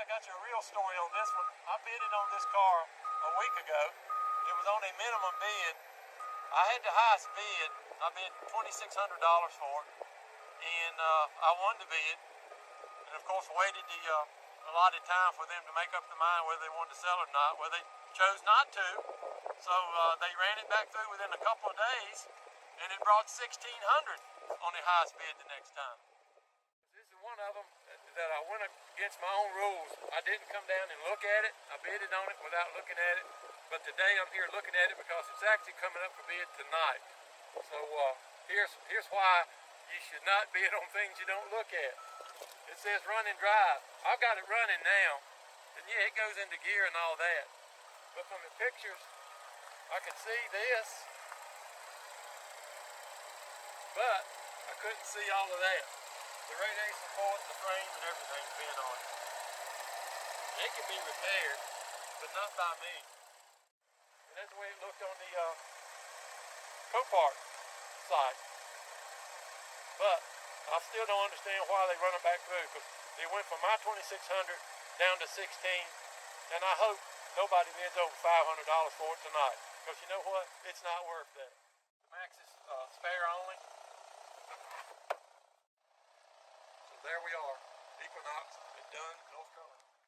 I got you a real story on this one. I bidded on this car a week ago. It was on a minimum bid. I had the highest bid. I bid $2,600 for it. And uh, I won the bid. And of course, waited the uh, allotted time for them to make up their mind whether they wanted to sell or not. Well, they chose not to. So uh, they ran it back through within a couple of days. And it brought 1600 on the highest bid the next time. One of them that I went against my own rules. I didn't come down and look at it. I bidded on it without looking at it. But today I'm here looking at it because it's actually coming up for bid tonight. So uh, here's here's why you should not bid on things you don't look at. It says run and drive. I've got it running now. And yeah, it goes into gear and all that. But from the pictures, I could see this. But I couldn't see all of that. The radiator support, the frame, and everything's been on it. It can be repaired, but not by me. And that's the way it looked on the uh, Copart site. But I still don't understand why they run it back through because it went from my 2600 down to 16 and I hope nobody bids over $500 for it tonight because you know what? It's not worth that. The Max is uh, spare only. There we are, Equinox at Dunn, North Carolina.